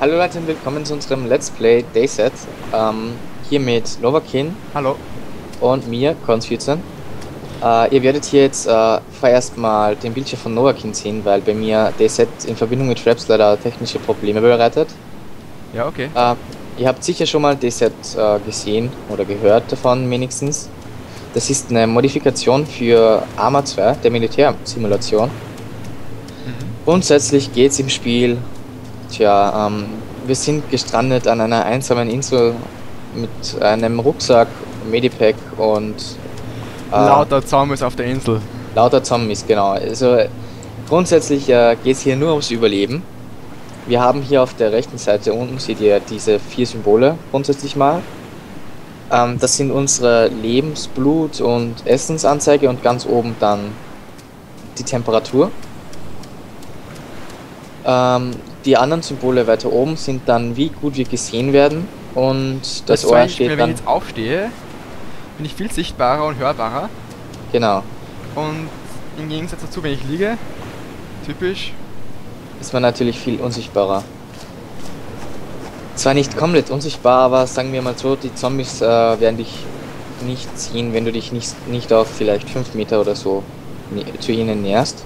Hallo Leute und willkommen zu unserem Let's Play Dayset. Ähm, hier mit Novakin Hallo. und mir, Cons14. Äh, ihr werdet hier jetzt äh, vorerst mal den Bildschirm von Novakin sehen, weil bei mir Dayset in Verbindung mit Fraps leider technische Probleme bereitet. Ja, okay. Äh, ihr habt sicher schon mal Dayset äh, gesehen oder gehört davon wenigstens. Das ist eine Modifikation für Arma 2, der Militärsimulation. Mhm. Grundsätzlich geht es im Spiel, tja, ähm, wir sind gestrandet an einer einsamen Insel mit einem Rucksack, Medipack und äh, Lauter Zombies auf der Insel. lauter Zombies, genau. Also grundsätzlich äh, geht es hier nur ums Überleben. Wir haben hier auf der rechten Seite unten, seht ihr diese vier Symbole grundsätzlich mal. Ähm, das sind unsere Lebens-, Blut- und Essensanzeige und ganz oben dann die Temperatur. Ähm, die anderen Symbole weiter oben sind dann, wie gut wir gesehen werden. Und das, Ohr Beispiel, steht wenn dann. ich jetzt aufstehe, bin ich viel sichtbarer und hörbarer. Genau. Und im Gegensatz dazu, wenn ich liege, typisch, ist man natürlich viel unsichtbarer. Zwar nicht komplett unsichtbar, aber sagen wir mal so, die Zombies äh, werden dich nicht sehen, wenn du dich nicht, nicht auf vielleicht 5 Meter oder so zu ihnen näherst.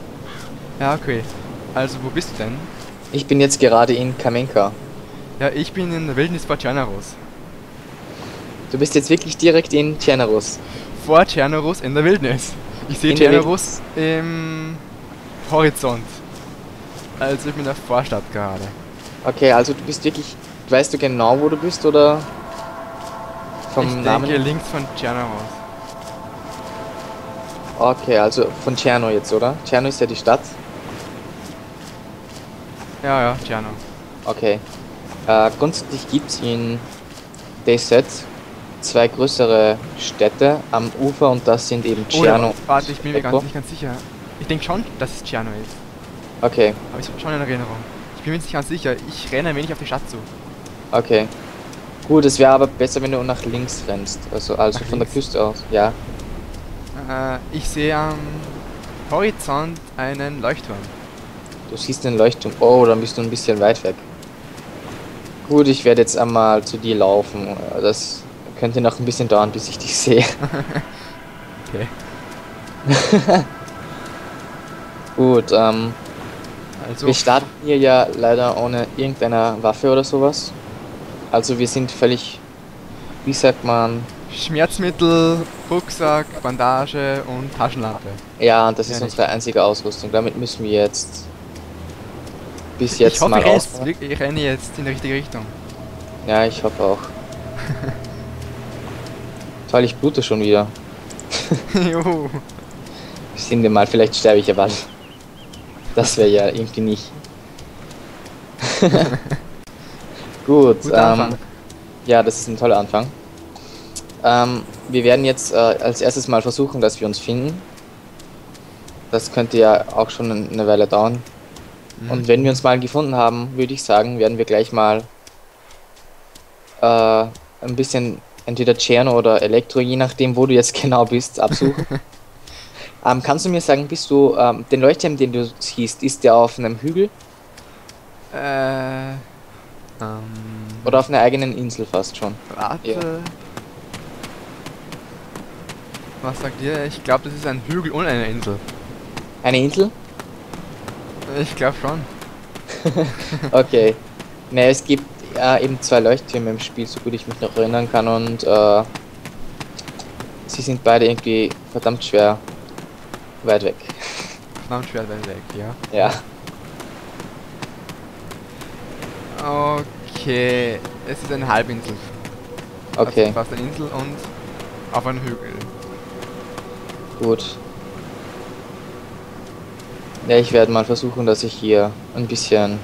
ja, okay. Also, wo bist du denn? Ich bin jetzt gerade in Kamenka. Ja, ich bin in der Wildnis vor Tschernerus. Du bist jetzt wirklich direkt in Tjernerus. Vor Tschernerus in der Wildnis. Ich sehe Tschernerus im Horizont. Also, ich bin in der Vorstadt gerade. Okay, also du bist wirklich. Weißt du genau, wo du bist oder vom ich Namen? denke links von Tschernerus. Okay, also von Tscherno jetzt, oder? Tscherno ist ja die Stadt. Ja, ja, Tscherno. Okay. Äh, grundsätzlich gibt es in Dayset zwei größere Städte am Ufer und das sind eben Tscherno. Oh, warte, ich bin mir ganz, nicht ganz sicher. Ich denke schon, dass es Tscherno ist. Okay, Habe ich schon in Erinnerung. Ich bin mir nicht ganz sicher. Ich renne ein wenig auf die Stadt zu. okay. Gut, es wäre aber besser, wenn du nach links rennst. Also, also Nach von der links? Küste aus. Ja. Äh, ich sehe am Horizont einen Leuchtturm. Du siehst den Leuchtturm. Oh, dann bist du ein bisschen weit weg. Gut, ich werde jetzt einmal zu dir laufen. Das könnte noch ein bisschen dauern, bis ich dich sehe. Okay. Gut, ähm, Also, wir starten hier ja leider ohne irgendeine Waffe oder sowas. Also wir sind völlig, wie sagt man, Schmerzmittel, Rucksack, Bandage und Taschenlampe. ja, das ist Ja, unsere einzige Ausrüstung. Damit müssen wir jetzt bis jetzt ich hoffe, mal ich renne, aus. jetzt, wirklich- ich renne jetzt in die richtige Richtung. Ja, ich hoffe auch. Toll, ich blute schon wieder. Juhu. Sehen wir mal, vielleicht sterbe ich ja bald. Das wäre ja irgendwie nicht. Gut, ähm, ja, das ist ein toller Anfang. Ähm, wir werden jetzt äh, als erstes mal versuchen, dass wir uns finden. Das könnte ja auch schon eine Weile dauern. Mhm. Und wenn wir uns mal gefunden haben, würde ich sagen, werden wir gleich mal äh, ein bisschen entweder Tscherno oder Elektro, je nachdem, wo du jetzt genau bist, absuchen. ähm, kannst du mir sagen, bist du, ähm, den Leuchtturm, den du siehst, ist der auf einem Hügel Äh. Ähm. oder auf einer eigenen Insel fast schon? Warte. Ja. Was sagt ihr? Ich glaube, das ist ein Hügel und eine Insel. Eine Insel? Ich glaube schon. Okay. Ne, es gibt äh, eben zwei Leuchttürme im Spiel, so gut ich mich noch erinnern kann und äh, sie sind beide irgendwie verdammt schwer weit weg. Verdammt schwer weit weg, ja. Ja. Okay, es ist eine Halbinsel. Okay, Also fast eine Insel und auf einem Hügel. gut. Ja, ich werde mal versuchen, dass ich hier ein bisschen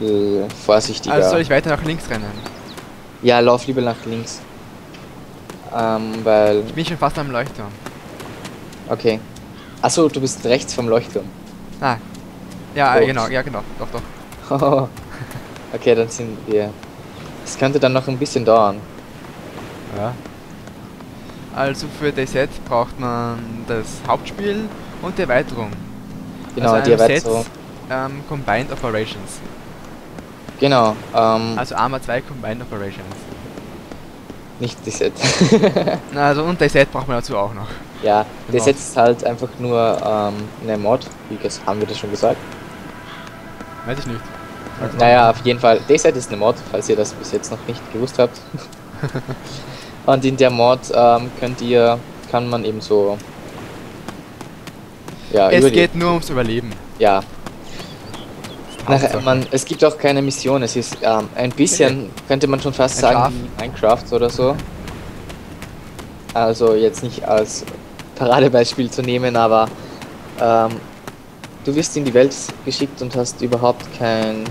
äh, vorsichtiger. Also soll ich weiter nach links rennen? ja, lauf lieber nach links. Ähm, weil. Ich bin schon fast am Leuchtturm. Okay. Achso, du bist rechts vom Leuchtturm. Ah. Ja, Oh. äh, genau, ja genau, doch, doch. okay, dann sind wir. Es könnte dann noch ein bisschen dauern. Ja. Also für das Set braucht man das Hauptspiel und die Erweiterung. Genau, also die Set, Erweiterung. ähm, Combined Operations. Genau, ähm, Also Arma 2 Combined Operations. nicht die Set. Na, also und der Set braucht man dazu auch noch. ja, Genau. Set ist halt einfach nur ähm, eine Mod, wie haben wir das schon gesagt? Weiß ich nicht. Mal. Naja, auf jeden Fall, D-Set ist eine Mod, falls ihr das bis jetzt noch nicht gewusst habt. Und in der Mod ähm, könnt ihr, kann man eben so. Ja, Es geht nur ums Überleben. Ja, Nach, Hauptsache. man, es gibt auch keine Mission, es ist ähm, ein bisschen, könnte man schon fast sagen, Minecraft oder so. Also jetzt nicht als Paradebeispiel zu nehmen, aber ähm, du wirst in die Welt geschickt und hast überhaupt kein...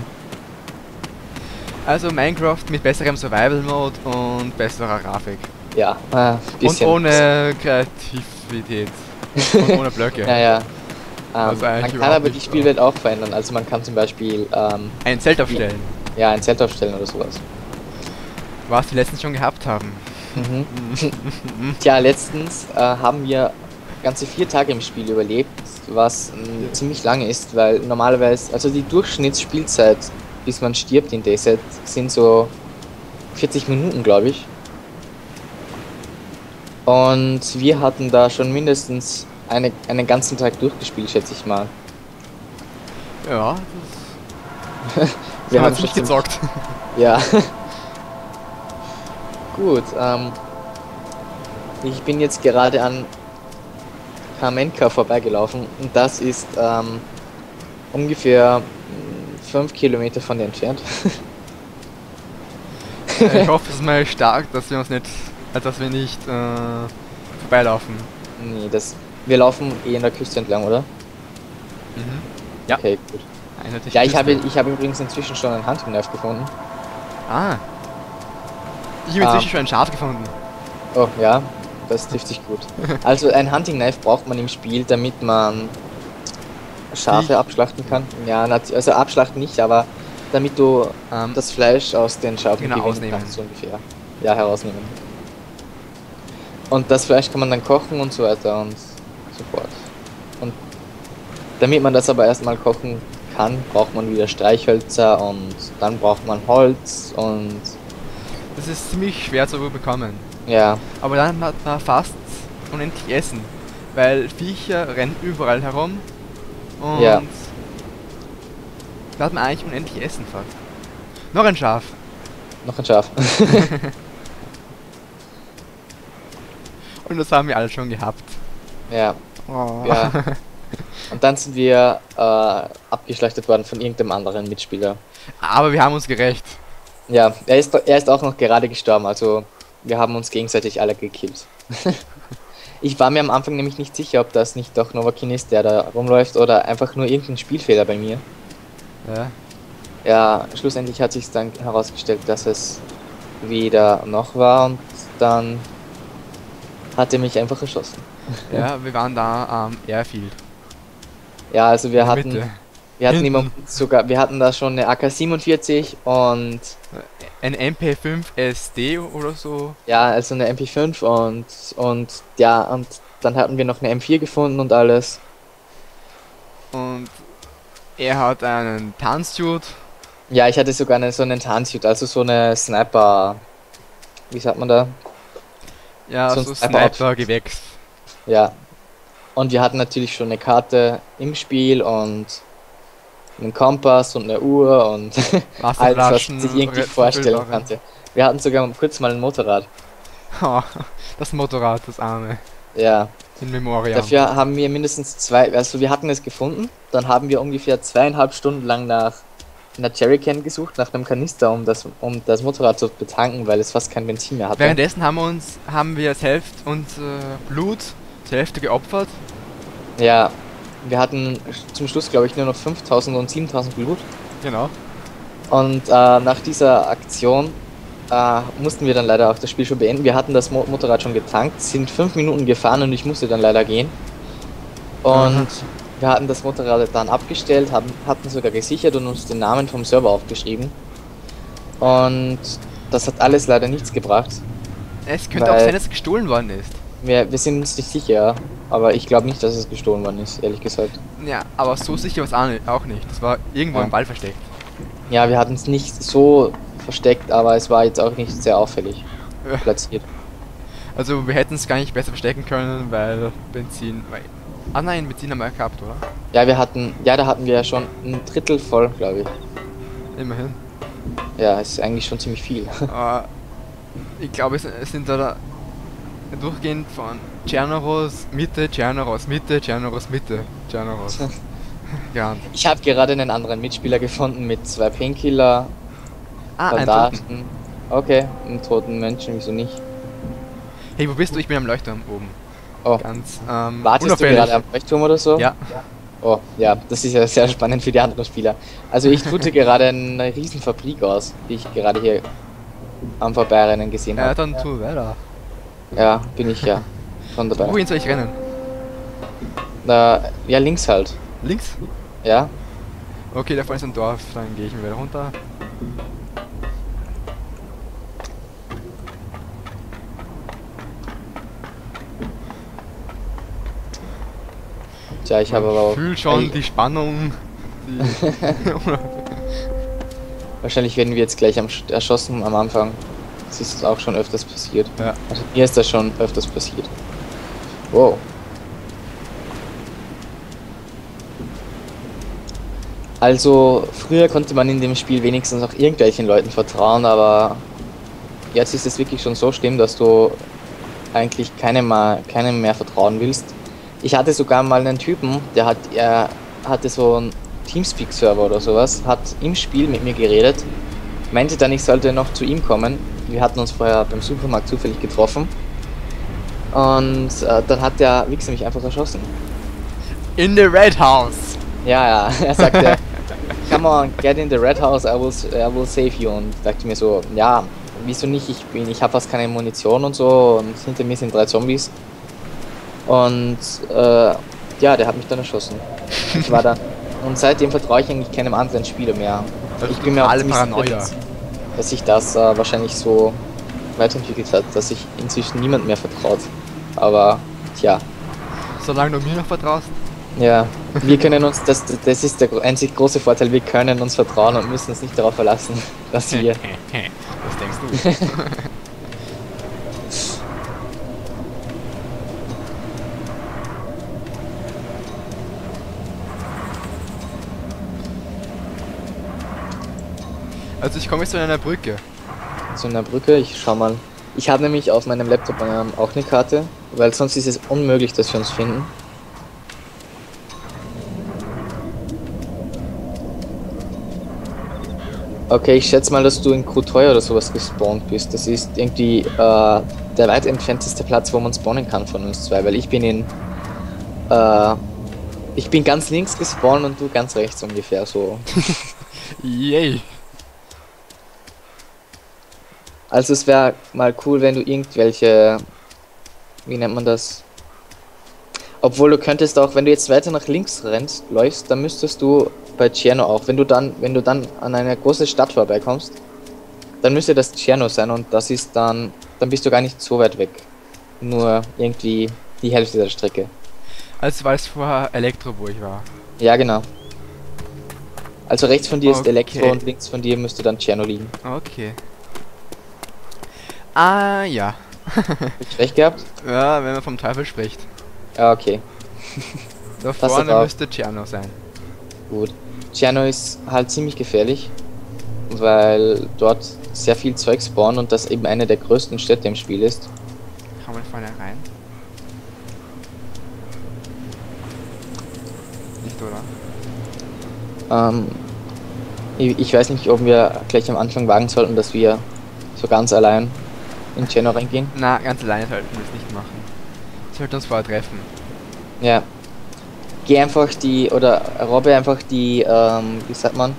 Also Minecraft mit besserem Survival Mode und besserer Grafik. Ja, äh, Und bisschen... ohne Kreativität. Und ohne Blöcke. Naja, ähm, Was man kann aber die Spielwelt auch verändern. Also man kann zum Beispiel ähm, Ein Zelt aufstellen. ja, ein Zelt aufstellen oder sowas. Was wir letztens schon gehabt haben. Mhm. Tja, letztens äh, haben wir ganze vier Tage im Spiel überlebt, was ähm, ziemlich lange ist, weil normalerweise, also die Durchschnittsspielzeit, bis man stirbt in DayZ, sind so 40 Minuten, glaube ich. Und wir hatten da schon mindestens eine, einen ganzen Tag durchgespielt, schätze ich mal. Ja, das Wir haben nicht gezockt. Ja. Gut, ähm, ich bin jetzt gerade an Kamenka vorbeigelaufen und das ist ähm, ungefähr 5 Kilometer von dir entfernt. Äh, ich hoffe, es ist mal stark, dass wir uns nicht, äh, dass wir nicht äh, vorbeilaufen. nee, das, wir laufen eh in der Küste entlang, oder? Mhm. Ja. Okay, gut. Eindeutig Ja, ich habe, ich habe übrigens inzwischen schon ein Hunting Knife gefunden. Ah. Ich habe inzwischen schon ein Schaf gefunden. Oh, ja, das trifft sich gut. Also ein Hunting Knife braucht man im Spiel, damit man Schafe abschlachten kann. Ja, also abschlachten nicht, aber damit du Ähm, das Fleisch aus den Schafen Genau, gewinnen ausnehmen. kannst, so ungefähr. Ja, herausnehmen. Und das Fleisch kann man dann kochen und so weiter und so fort. Und damit man das aber erstmal kochen kann, braucht man wieder Streichhölzer und dann braucht man Holz und das ist ziemlich schwer zu bekommen. ja, Aber dann hat man fast unendlich Essen. Weil Viecher rennen überall herum. Und Ja. da hat man eigentlich unendlich Essen fast. Noch ein Schaf. noch ein Schaf. Und das haben wir alle schon gehabt. ja, Oh. ja. Und dann sind wir äh, abgeschlachtet worden von irgendeinem anderen Mitspieler. Aber wir haben uns gerecht. Ja, er ist, er ist auch noch gerade gestorben, also wir haben uns gegenseitig alle gekillt. ich war mir am Anfang nämlich nicht sicher, ob das nicht doch Novakin ist, der da rumläuft, oder einfach nur irgendein Spielfehler bei mir. Ja. Ja, schlussendlich hat sich dann herausgestellt, dass es weder noch war und dann hat er mich einfach erschossen. ja, wir waren da am Airfield. Ja, also wir hatten, Mitte. wir hatten immer sogar, wir hatten da schon eine AK-47 und Ein MP5 SD oder so. Ja, also eine MP5 und und ja, und dann hatten wir noch eine M4 gefunden und alles. Und er hat einen Tanzsuit. Ja, ich hatte sogar eine, so einen Tarnsuit, also so eine Sniper. Wie sagt man da? Ja, So ein Sniper-Outfit. Sniper-Gewächs. Ja. Und wir hatten natürlich schon eine Karte im Spiel und einen Kompass und eine Uhr und alles, was man sich irgendwie vorstellen konnte. Wir hatten sogar kurz mal ein Motorrad. Oh, das Motorrad, das arme. Ja. In Memoriam. Dafür haben wir mindestens zwei, also wir hatten es gefunden, dann haben wir ungefähr zweieinhalb Stunden lang nach einer Jerrycan gesucht, nach einem Kanister, um das, um das Motorrad zu betanken, weil es fast kein Benzin mehr hatte. Währenddessen haben wir uns, haben wir das Hälfte unser Blut zur Hälfte geopfert. Ja, wir hatten zum Schluss, glaube ich, nur noch 5000 und 7000 Blut. Genau. Und äh, nach dieser Aktion äh, mussten wir dann leider auch das Spiel schon beenden. Wir hatten das Mo Motorrad schon getankt, sind fünf Minuten gefahren und ich musste dann leider gehen. Und Aha. Wir hatten das Motorrad dann abgestellt, haben, hatten sogar gesichert und uns den Namen vom Server aufgeschrieben. Und das hat alles leider nichts gebracht. Es könnte auch sein, dass es gestohlen worden ist. Wir, wir sind uns nicht sicher, aber ich glaube nicht, dass es gestohlen worden ist, ehrlich gesagt. Ja, aber so sicher war es auch nicht. Das war irgendwo Ja. im Wald versteckt. Ja, wir hatten es nicht so versteckt, aber es war jetzt auch nicht sehr auffällig Ja. platziert. Also wir hätten es gar nicht besser verstecken können, weil Benzin. Weil, ah nein, haben wir gehabt, oder? Ja, wir hatten, ja, da hatten wir ja schon ein Drittel voll, glaube ich. Immerhin. Ja, ist eigentlich schon ziemlich viel. Aber ich glaube, es, sind da durchgehend von Tschernoros Mitte, Tschernoros Mitte, Tschernoros Mitte, Tschernoros. Gerannt. Ich habe gerade einen anderen Mitspieler gefunden mit zwei Painkiller, Ah. Bandagen. Okay, einen toten Menschen, wieso nicht? Hey, wo bist du? Ich bin am Leuchtturm oben. Oh, Ganz, ähm, wartest du unauffällig. gerade am Leuchtturm oder so? Ja. Oh, ja, das ist ja sehr spannend für die anderen Spieler. Also ich tute gerade eine riesen Fabrik aus, die ich gerade hier am Vorbeirennen gesehen Ja, habe. dann tu weiter. Ja, bin ich ja schon dabei. Wohin soll ich rennen? Na, ja, links halt. Links? Ja, Okay, da vorne ist ein Dorf, dann gehe ich mir wieder runter. Tja, ich habe aber auch... fühl schon Ey, die Spannung. Die Wahrscheinlich werden wir jetzt gleich am, erschossen am Anfang. Das ist auch schon öfters passiert. ja. Also mir ist das schon öfters passiert. Wow. Also früher konnte man in dem Spiel wenigstens auch irgendwelchen Leuten vertrauen, aber jetzt ist es wirklich schon so schlimm, dass du eigentlich keinem, mal, keinem mehr vertrauen willst. Ich hatte sogar mal einen Typen, der hat, er hatte so einen Teamspeak-Server oder sowas, hat im Spiel mit mir geredet, meinte dann, ich sollte noch zu ihm kommen. Wir hatten uns vorher beim Supermarkt zufällig getroffen. Und äh, dann hat der Wichser mich einfach erschossen. In the Red House! Ja, ja, er sagte, come on, get in the red house, I will, I will save you. Und dachte mir so, ja, wieso nicht, ich bin, ich habe fast keine Munition und so und hinter mir sind drei Zombies. Und äh, ja, der hat mich dann erschossen. Ich war dann, und seitdem vertraue ich eigentlich keinem anderen Spieler mehr. Das Ich bin mir auch ziemlich sicher, Paranoia. dass, dass sich das äh, wahrscheinlich so weiterentwickelt hat, dass sich inzwischen niemand mehr vertraut. Aber, tja, Solange du mir noch vertraust. ja, wir können uns, das, das ist der einzig große Vorteil, wir können uns vertrauen und müssen uns nicht darauf verlassen, dass wir. Was denkst du? Also ich komme jetzt zu einer Brücke. zu einer Brücke, ich schau mal. Ich habe nämlich auf meinem Laptop ähm, auch eine Karte, weil sonst ist es unmöglich, dass wir uns finden. Okay, ich schätze mal, dass du in Krutoy oder sowas gespawnt bist. Das ist irgendwie äh, der weit entfernteste Platz, wo man spawnen kann von uns zwei, weil ich bin in äh, ich bin ganz links gespawnt und du ganz rechts ungefähr so. Yay! Also es wäre mal cool, wenn du irgendwelche, wie nennt man das? Obwohl du könntest auch, wenn du jetzt weiter nach links rennst, läufst, dann müsstest du bei Tscherno auch, wenn du dann, wenn du dann an eine große Stadt vorbeikommst, dann müsste das Tscherno sein und das ist dann, dann bist du gar nicht so weit weg. Nur irgendwie die Hälfte der Strecke. Also es vorher Elektro, wo ich war. Ja, genau. Also rechts von dir ist Okay. Elektro und links von dir müsste dann Tscherno liegen. Okay. Ah, ja. Ich recht gehabt? Ja, wenn man vom Teufel spricht. Ja, okay. Da vorne müsste Tscherno sein. Gut. Tscherno ist halt ziemlich gefährlich, weil dort sehr viel Zeug spawnt und das eben eine der größten Städte im Spiel ist. Kann man vorne rein? Nicht, oder? Ähm, ich, ich weiß nicht, ob wir gleich am Anfang wagen sollten, dass wir so ganz allein in Tscherno reingehen. Na, ganz alleine sollten wir es nicht machen. Wir sollten uns vorher treffen. Ja. Geh einfach die, oder robbe einfach die, ähm, wie sagt man,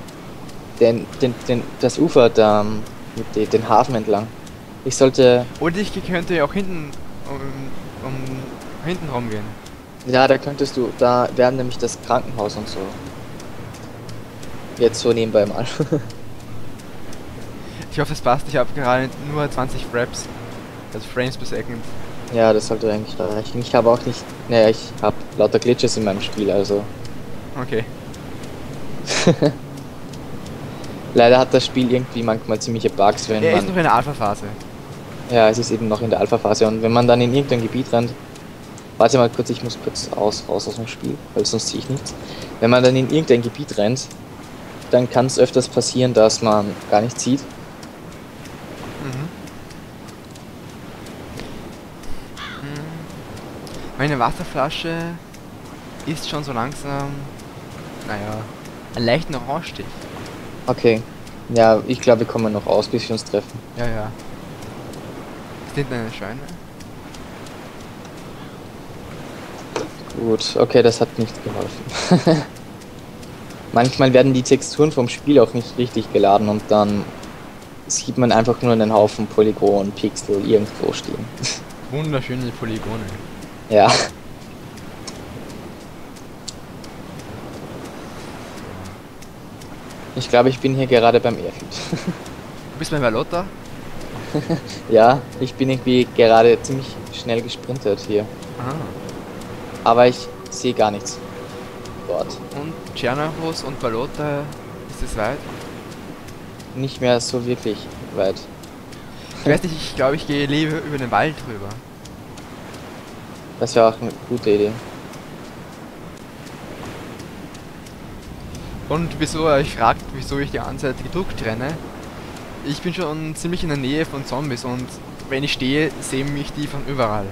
den, den, den, das Ufer da, ähm, mit den, den Hafen entlang. Ich sollte, Und ich könnte ja auch hinten um, um hinten rumgehen. ja, da könntest du, da wäre nämlich das Krankenhaus und so. Jetzt so nebenbei mal. Ich hoffe, es passt. Ich habe gerade nur 20 Fraps. Also Frames per Second. ja, das sollte eigentlich reichen. Ich habe auch nicht, naja, ich habe lauter Glitches in meinem Spiel, also. Okay. Leider hat das Spiel irgendwie manchmal ziemliche Bugs, wenn ist man. noch in der Alpha-Phase. Ja, es ist eben noch in der Alpha-Phase und wenn man dann in irgendein Gebiet rennt. Warte mal kurz, ich muss kurz aus, raus aus dem Spiel, weil sonst sehe ich nichts. Wenn man dann in irgendein Gebiet rennt, dann kann es öfters passieren, dass man gar nichts sieht. Mhm. Mhm. Meine Wasserflasche ist schon so langsam, naja, einen leichten Orange-Stich. Okay. Ja, ich glaube, wir kommen noch aus, bis wir uns treffen. Ja, ja. Ist hinten eine Scheune? Gut, okay, das hat nicht geholfen. Manchmal werden die Texturen vom Spiel auch nicht richtig geladen und dann sieht man einfach nur einen Haufen Polygon, Pixel irgendwo stehen. Wunderschöne Polygone. Ja. Ich glaube, ich bin hier gerade beim Airfield. Du bist bei Valota? ja, ich bin irgendwie gerade ziemlich schnell gesprintet hier. Aha. Aber ich sehe gar nichts. Dort. Und Tschernachos und Valota, ist es weit? Nicht mehr so wirklich weit. Ich weiß nicht, ich glaube, ich gehe lieber über den Wald rüber. Das wäre auch eine gute Idee. Und wieso er euch fragt, wieso ich die Zeit gedruckt renne, ich bin schon ziemlich in der Nähe von Zombies und wenn ich stehe, sehen mich die von überall.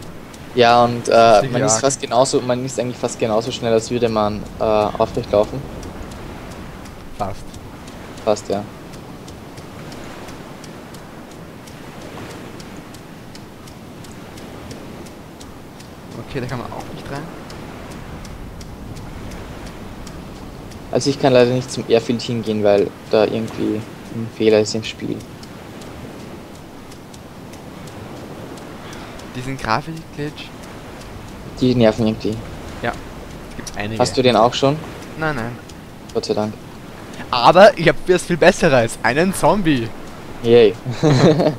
Ja, und äh, Richtig man ist fast genauso, man ist eigentlich fast genauso schnell, als würde man äh, aufrecht laufen. Fast. Fast, ja. Okay, da kann man auch nicht rein. Also ich kann leider nicht zum Airfield hingehen, weil da irgendwie ein Fehler ist im Spiel. Diesen Grafikglitch Die nerven irgendwie. gibt's einige. Hast du den auch schon? Nein, nein. Gott sei Dank. Aber ich habe was viel Besseres. Einen Zombie. Yay.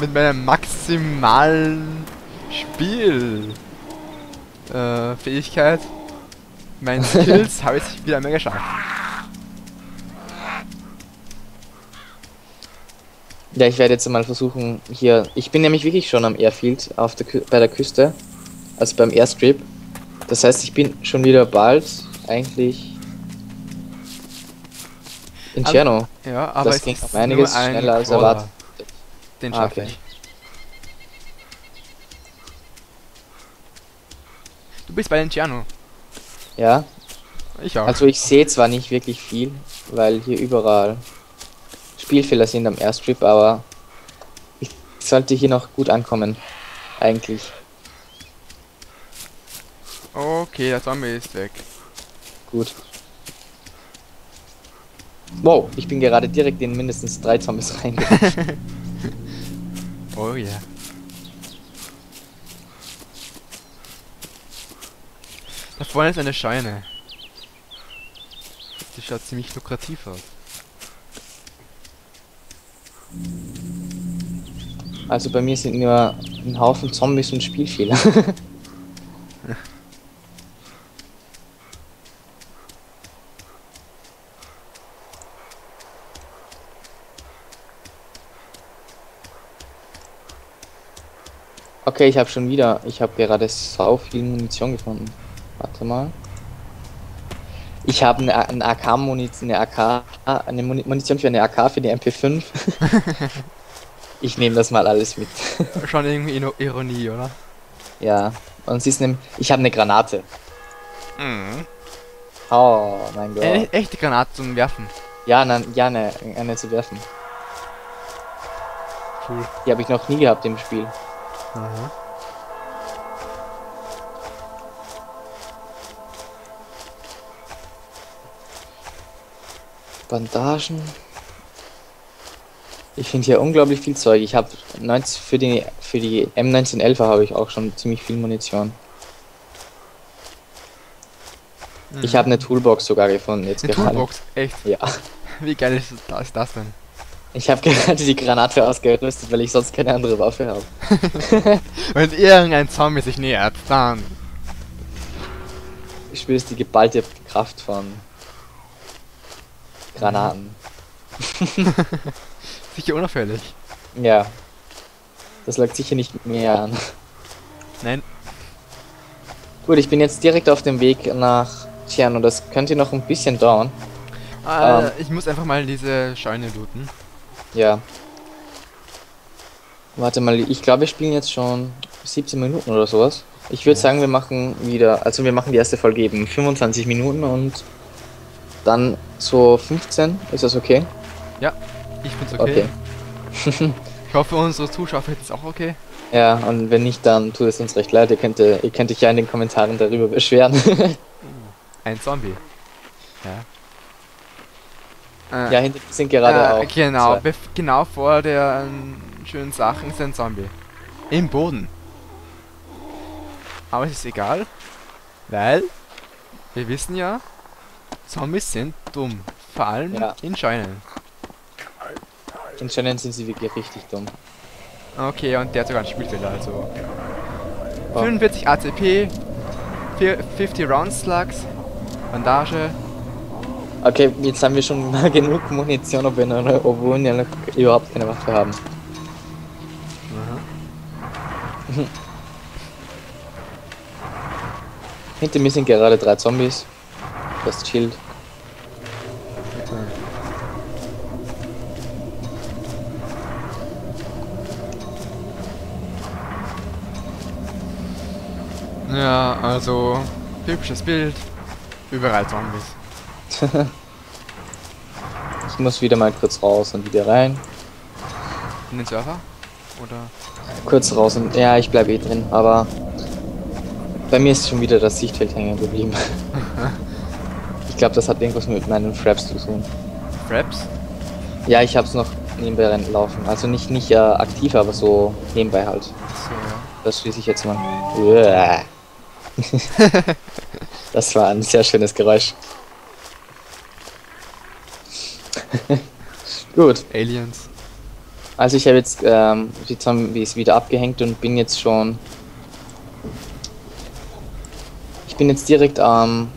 Mit meiner maximalen Spiel äh, Fähigkeit. Meinen Skills habe ich wieder mehr geschafft. ja, ich werde jetzt mal versuchen hier. Ich bin nämlich wirklich schon am Airfield auf der Kü bei der Küste. Also beim Airstrip. Das heißt, ich bin schon wieder bald eigentlich in Tscherno. Ja, aber Das es ging um einiges schneller als erwartet. Den Ah, schaffe okay. ich. Du bist bei den Ciano. Ja, Ich auch. also ich sehe zwar nicht wirklich viel, weil hier überall Spielfehler sind am Airstrip, aber ich sollte hier noch gut ankommen. Eigentlich. okay, der Zombie ist weg. Gut. Wow, ich bin gerade direkt in mindestens drei Zombies reingerutscht. Oh ja. Da vorne ist eine Scheune. Die schaut ziemlich lukrativ aus. Also bei mir sind nur ein Haufen Zombies und Spielfehler. Okay, ich habe schon wieder, ich habe gerade sau viel Munition gefunden. Warte mal. Ich habe eine, eine AK-Munition, eine AK, eine Muni- Munition für eine AK für die MP5. ich nehme das mal alles mit. Schon irgendwie Ironie, oder? ja, und sie ist nämlich, ich habe eine Granate. Mhm. Oh mein Gott. Eine echte Granate zum Werfen. Ja, nein, ja, eine, eine zu werfen. Cool. Die habe ich noch nie gehabt im Spiel. Aha. Bandagen. Ich finde hier unglaublich viel Zeug. Ich habe für die für die M1911 habe ich auch schon ziemlich viel Munition. Ich habe eine Toolbox sogar gefunden jetzt Mhm. Eine gerade. Toolbox, echt. Ja. Wie geil ist das, ist das denn? Ich habe gerade die Granate ausgerüstet, weil ich sonst keine andere Waffe habe. Wenn irgendein Zombie sich nähert, dann. Ich spürst die geballte Kraft von Granaten. Sicher unauffällig. Ja. Das lag sicher nicht mir an. Nein, Gut, ich bin jetzt direkt auf dem Weg nach Tscherno. Das könnte noch ein bisschen dauern. äh, Ähm. ich muss einfach mal diese Scheune looten. Ja. Warte mal, ich glaube, wir spielen jetzt schon 17 Minuten oder sowas. Ich würde Ja. sagen, wir machen wieder, also wir machen die erste Folge eben 25 Minuten und dann so 15. Ist das okay? Ich find's okay. Okay. Ich hoffe, unsere Zuschauer finden es auch okay. Ja, und wenn nicht, dann tut es uns recht leid. Ihr könnt, ihr könnt euch ja in den Kommentaren darüber beschweren. Ein Zombie. Ja. Äh, ja, hinter sind gerade äh, auch. Genau, genau vor der äh, schönen Sachen ist ein Zombie. Im Boden. Aber es ist egal, weil wir wissen ja, Zombies sind dumm. Vor allem Ja. in Scheunen. In Shannon sind sie wirklich richtig dumm. Okay, und der hat sogar einen Spielfehler, also. Oh. 45 ACP, vier- 50 Round Slugs, Bandage. Okay, jetzt haben wir schon mal genug Munition, ob wir noch, obwohl wir noch überhaupt keine Waffe haben. Hinter mir sind gerade drei Zombies. Das chillt. Ja, also, hübsches Bild. Überall Zombies. Ich muss wieder mal kurz raus und wieder rein. In den Server? Oder? Kurz raus und. Ja, ich bleibe eh drin, aber. Bei mir ist schon wieder das Sichtfeld hängen geblieben. ich glaube, das hat irgendwas mit meinen Fraps zu tun. Fraps? Ja, ich hab's noch nebenbei laufen. Also nicht, nicht äh, aktiv, aber so nebenbei halt. So, ja. Das schließe ich jetzt mal. Das war ein sehr schönes Geräusch. Gut, Aliens. also ich habe jetzt ähm, die Zombies wieder abgehängt und bin jetzt schon. Ich bin jetzt direkt ähm,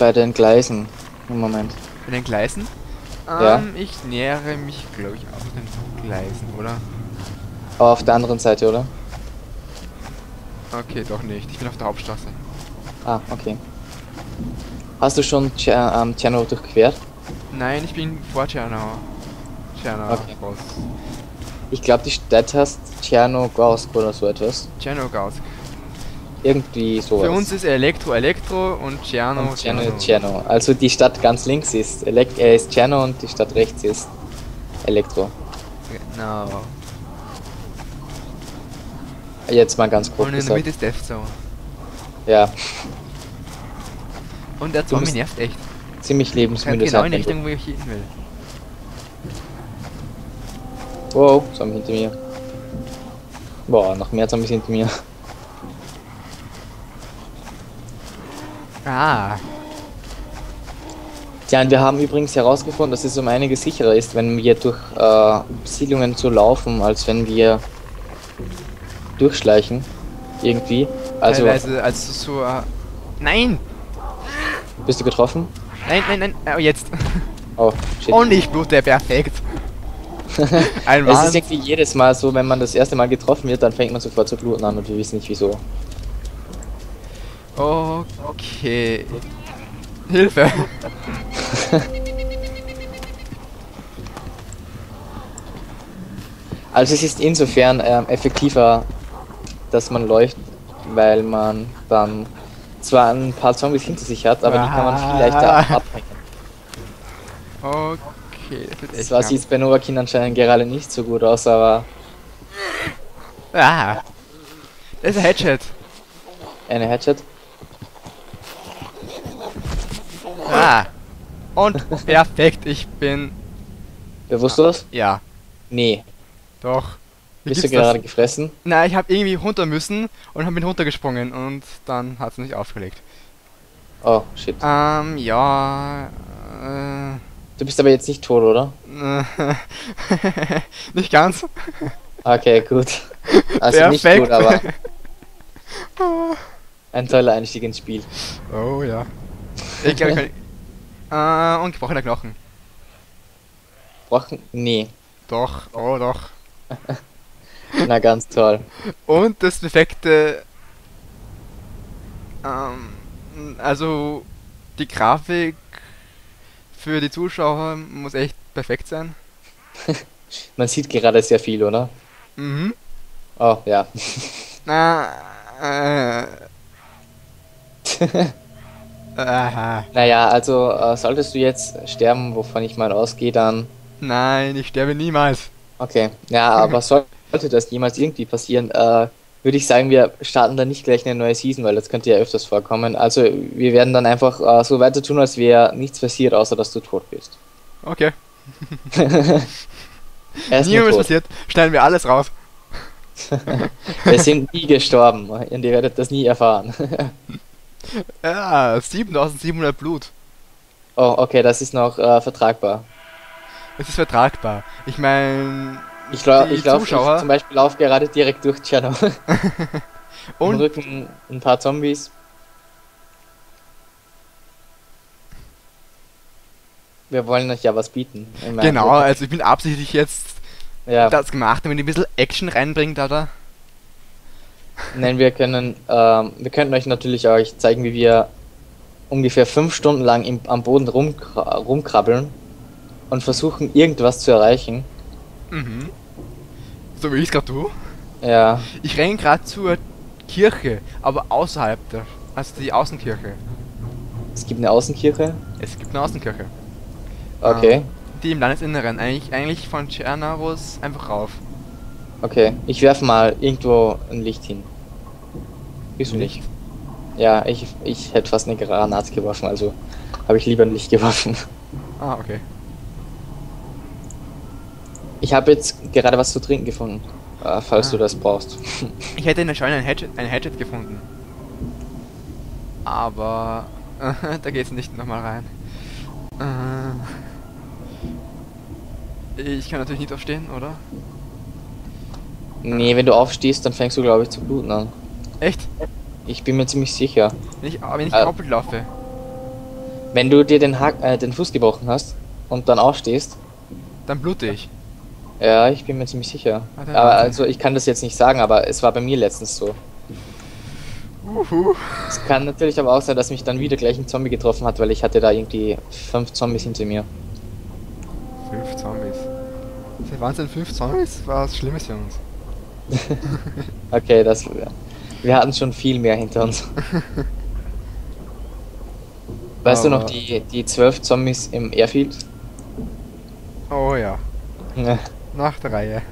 bei den Gleisen. Moment. Bei den Gleisen? Ja. Ähm, ich nähere mich, glaube ich, auch den Gleisen, oder? Aber auf der anderen Seite, oder? Okay, doch nicht. Ich bin auf der Hauptstraße. Ah, okay. Hast du schon Tscher- ähm, Tscherno durchquert? Nein, ich bin vor Tschernau. Tschernau. Okay. Ich glaube, die Stadt heißt Tschernogorsk oder so etwas. Tschernogausk. Irgendwie sowas. Für uns ist Elektro Elektro und Tscherno und Tscherno, Tscherno. Also die Stadt ganz links ist, Elek äh, ist Tscherno und die Stadt rechts ist Elektro. Genau. Jetzt mal ganz grob Und in der. Mitte ist Death Zone. Ja, Und der Zombie nervt echt. ziemlich lebensmüde genau in sein. die Richtung, wo ich hin will. Wow, Zombie hinter mir. Boah, noch mehr Zombies hinter mir. Ah, Tja, und wir haben übrigens herausgefunden, dass es um einiges sicherer ist, wenn wir durch äh, Siedlungen so laufen, als wenn wir durchschleichen. Irgendwie. Also, teilweise als so... Äh, nein! bist du getroffen? Nein, nein, nein. Oh, jetzt. Oh, shit. Und ich blute perfekt. Ein Es ist irgendwie jedes Mal so, wenn man das erste Mal getroffen wird, dann fängt man sofort zu bluten an und wir wissen nicht wieso. Okay. Hilfe. Also es ist insofern ähm, effektiver, dass man läuft, weil man dann zwar ein paar Zombies hinter sich hat, aber die kann man viel leichter Ah. abhängen. Okay, das wird echt Zwar sieht es bei Novakin anscheinend gerade nicht so gut aus, aber Ah. Das ist ein Headshot. eine Headshot. Ah. Und perfekt, ich bin... Wer wusste das? Ja, Nee. doch. Wie Bist du gibt's das? gerade gefressen? Na, ich habe irgendwie runter müssen und hab bin runtergesprungen und dann hat es nicht aufgelegt. Oh, shit. Ähm, ja. Äh, Du bist aber jetzt nicht tot, oder? nicht ganz. Okay, gut. Also nicht Perfekt. gut, aber ein toller Einstieg ins Spiel. Oh ja. Ich glaube, ich kann. Äh, und gebrochener Knochen. gesprochen? Nee. Doch, oh doch. Na, ganz toll. Und das perfekte. Ähm, also die Grafik für die Zuschauer muss echt perfekt sein. Man sieht gerade sehr viel, oder? Mhm. Oh, ja. Na, äh. Aha. naja, also äh, solltest du jetzt sterben, wovon ich mal ausgehe, dann. Nein, ich sterbe niemals. Okay. Ja, aber sollte das jemals irgendwie passieren, äh, würde ich sagen, wir starten dann nicht gleich eine neue Season, weil das könnte ja öfters vorkommen. Also wir werden dann einfach äh, so weiter tun, als wäre nichts passiert, außer dass du tot bist. Okay. Ist Nie nur was passiert, schneiden wir alles raus. Wir sind nie gestorben und ihr werdet das nie erfahren. Ja, 7700 Blut. oh, okay, das ist noch äh, vertragbar. Es ist vertragbar. Ich meine. Ich, lau ich laufe zum Beispiel lauf gerade direkt durch Tschernobyl. Im Und Rücken ein paar Zombies. Wir wollen euch ja was bieten. Genau, also ich bin absichtlich jetzt Ja, das gemacht, damit ich ein bisschen Action reinbringt, da. Nein, wir können, ähm, wir könnten euch natürlich euch zeigen, wie wir ungefähr fünf Stunden lang im, am Boden rumkra rumkrabbeln und versuchen irgendwas zu erreichen. Mhm. So wie ich es gerade tue. Ja, Ich renne gerade zur Kirche, aber außerhalb der. Also die Außenkirche. es gibt eine Außenkirche. Es gibt eine Außenkirche. Okay, Die im Landesinneren. Eigentlich, eigentlich von Tschernarus einfach rauf. okay. Ich werfe mal irgendwo ein Licht hin. Du nicht? Ja, ich, ich hätte fast eine Granate geworfen, also habe ich lieber ein Licht geworfen. Ah, okay. Ich habe jetzt gerade was zu trinken gefunden, äh, falls Ah. du das brauchst. Ich hätte in der Scheune ein Hatchet, ein Hatchet gefunden. Aber da geht's nicht nochmal rein. Äh, ich kann natürlich nicht aufstehen, oder? nee, wenn du aufstehst, dann fängst du, glaube ich, zu bluten an. Echt? Ich bin mir ziemlich sicher. Wenn ich, wenn ich Äh. doppelt laufe. Wenn du dir den, Hack, äh, den Fuß gebrochen hast und dann aufstehst, Dann blute ich. ja, ich bin mir ziemlich sicher. Warte, Aber warte. also ich kann das jetzt nicht sagen, aber es war bei mir letztens so. Uhu. Es kann natürlich aber auch sein, dass mich dann wieder gleich ein Zombie getroffen hat, weil ich hatte da irgendwie fünf Zombies hinter mir. Fünf Zombies. Seit wann sind fünf Zombies? War was Schlimmes für uns. Okay, das. Wir hatten schon viel mehr hinter uns. Weißt du noch Aber- die, die zwölf Zombies im Airfield? Oh ja. Ja. Nach der Reihe.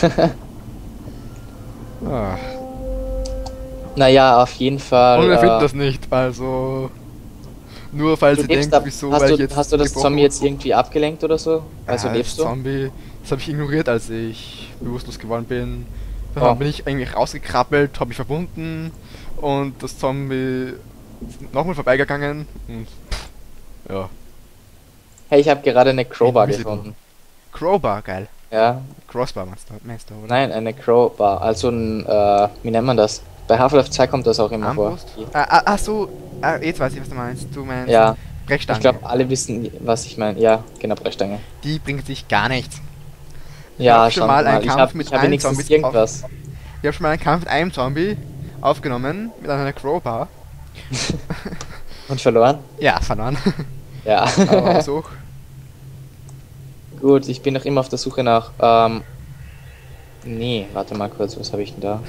Ah. naja, auf jeden Fall. Und wir äh, finden das nicht, also. Nur falls du ihr denkt, ab, wieso, hast, du, jetzt. hast du das Zombie jetzt irgendwie abgelenkt oder so? Also Ah, lebst du? Zombie, das habe ich ignoriert, als ich bewusstlos geworden bin. Dann Oh. bin ich eigentlich rausgekrabbelt, habe mich verbunden und das Zombie ist nochmal vorbeigegangen und pff, ja. Hey, ich habe gerade eine Crowbar gefunden. Crowbar, geil. Ja, Crossbar meinst du, meinst du oder? nein, eine Crowbar. Also ein, äh, wie nennt man das? Bei Half-Life 2 kommt das auch immer Armbrust? vor. Ah, ah, ach so, ah, jetzt weiß ich, was du meinst. Du meinst Ja, Brechstange. ich glaube, alle wissen, was ich meine. Ja, genau, Brechstange. Die bringt sich gar nichts. Ja, hab schon schon mal mal. einen Ich Kampf habe mit ich hab allen wenigstens Zombies irgendwas. Ich habe schon mal einen Kampf mit einem Zombie aufgenommen, mit einer Crowbar. Und verloren? Ja, verloren. Ja. Aber so. Gut, ich bin noch immer auf der Suche nach. Ähm, nee, warte mal kurz, was habe ich denn da?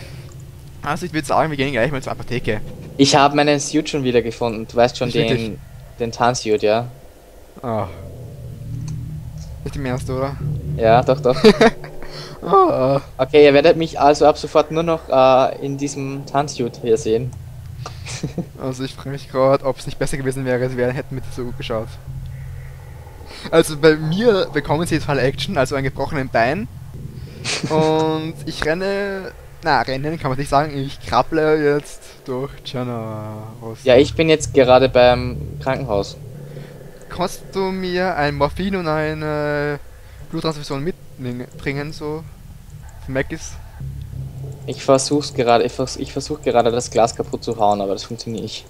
Also ich würde sagen, wir gehen gleich mal zur Apotheke. Ich habe meinen Suit schon wieder gefunden. Du weißt schon, Nicht wirklich. den, den Tarnsuit, ja? Oh. Nicht im Ernst, oder? Ja, doch, doch. Oh. Okay, ihr werdet mich also ab sofort nur noch äh, in diesem Tarnsuit hier sehen. Also ich frage mich gerade, ob es nicht besser gewesen wäre, wären, hätten mit so gut geschaut. Also bei mir bekommen sie jetzt Fall Action, also einen gebrochenen Bein. Und ich renne. Na, rennen kann man nicht sagen, ich krabble jetzt durch Chanaros. Ja, ich bin jetzt gerade beim Krankenhaus. Kannst du mir ein Morphin und eine Bluttransfusion mitbringen, so? Für Macis? Ich versuch's gerade, ich, vers ich versuche gerade das Glas kaputt zu hauen, aber das funktioniert nicht.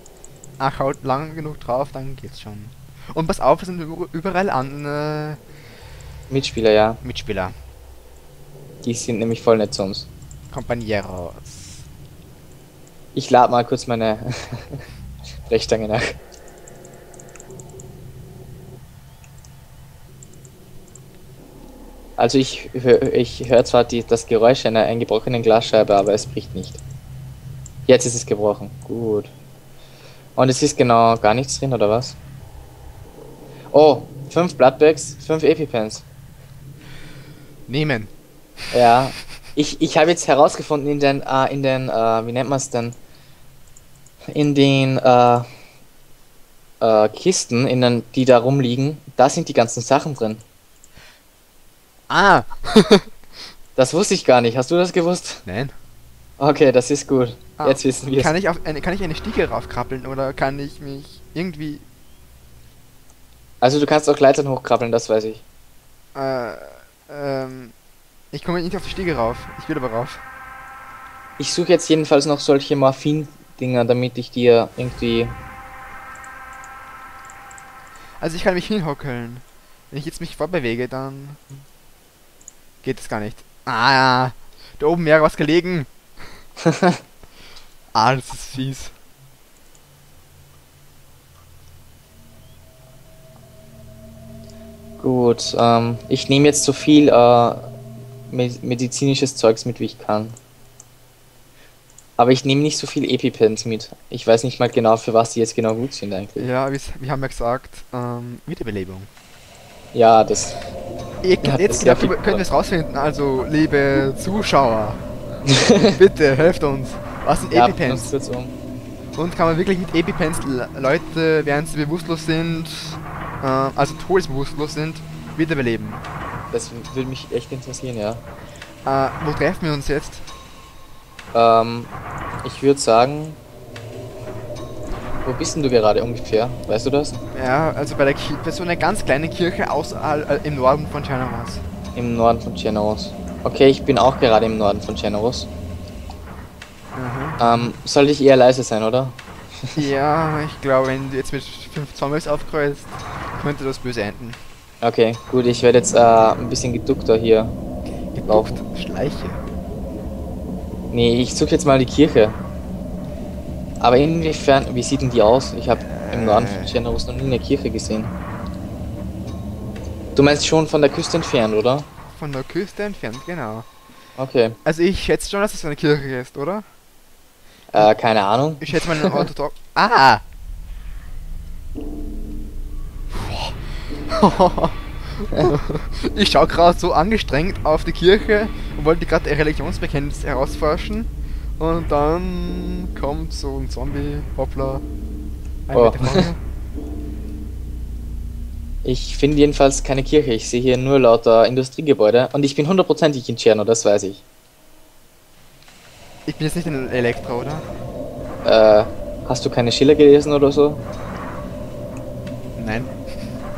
Ach, haut lang genug drauf, dann geht's schon. Und pass auf, es sind üb- überall an, äh, Mitspieler, ja. Mitspieler. Die sind nämlich voll nett zu uns. Compañeros. Ich lade mal kurz meine Brechstange nach. Also ich höre ich hör zwar die, das Geräusch einer eingebrochenen Glasscheibe, aber es bricht nicht. Jetzt ist es gebrochen. Gut. Und es ist genau gar nichts drin, oder was? Oh, fünf Bloodbags, fünf Epipens. Nehmen. Ja. Ich, ich habe jetzt herausgefunden in den, äh, in den, äh, wie nennt man es denn? In den äh, äh, Kisten, in den, die da rumliegen, da sind die ganzen Sachen drin. Ah! Das wusste ich gar nicht. Hast du das gewusst? Nein. Okay, das ist gut. Ah, Jetzt wissen wir es. Kann ich, auf eine, kann ich eine Stiege raufkrabbeln oder kann ich mich irgendwie. Also du kannst auch Leitern hochkrabbeln, das weiß ich. Äh, ähm. Ich komme nicht auf die Stiege rauf. Ich will aber rauf. Ich suche jetzt jedenfalls noch solche Morphin-Dinger, damit ich dir irgendwie... Also ich kann mich hinhockeln. Wenn ich jetzt mich vorbewege, dann. Geht es gar nicht. Ah, ja. Da oben wäre was gelegen. Ah, das ist fies. Gut, ähm, ich nehme jetzt so viel äh, med medizinisches Zeugs mit, wie ich kann. Aber ich nehme nicht so viel Epipens mit. Ich weiß nicht mal genau, für was die jetzt genau gut sind eigentlich. Ja, wir, wir haben ja gesagt, ähm, Wiederbelebung. Ja, das... Ja, jetzt ja genau, viel- können wir es rausfinden, also liebe Zuschauer, bitte helft uns. Was sind Ja, Epipens? um. Und kann man wirklich mit Epipens Le- Leute, während sie bewusstlos sind, äh, also todesbewusstlos sind, wiederbeleben? Das würde mich echt interessieren, ja. Äh, wo treffen wir uns jetzt? Ähm, ich würde sagen... Wo bist denn du gerade ungefähr? Weißt du das? Ja, also bei der Ki bei so einer ganz kleinen Kirche außerhalb äh, im Norden von Chernobyl. Im Norden von Chernobyl. Okay, ich bin auch gerade im Norden von Chernobyl. Mhm. Ähm, sollte ich eher leise sein, oder? Ja, ich glaube, wenn du jetzt mit fünf Zombies aufkreuzt, könnte das böse enden. Okay, gut, ich werde jetzt äh, ein bisschen geduckter hier. Geduckt, Schleiche. Nee, ich suche jetzt mal die Kirche. Aber inwiefern, wie sieht denn die aus? Ich habe im Norden von. Chernobyl noch nie eine Kirche gesehen. Du meinst schon von der Küste entfernt, oder? Von der Küste entfernt, genau. Okay. Also ich schätze schon, dass es eine Kirche ist, oder? Äh, keine Ahnung. Ich schätze mal eine orthodox... Ah! ich schaue gerade so angestrengt auf die Kirche und wollte gerade ihr Religionsbekenntnis herausforschen. Und dann kommt so ein Zombie, hoppla. Ein Oh. Ich finde jedenfalls keine Kirche. Ich sehe hier nur lauter Industriegebäude. Und ich bin hundertprozentig in Tscherno, das weiß ich. Ich bin jetzt nicht in Elektro, oder? Äh, hast du keine Schiller gelesen oder so? Nein.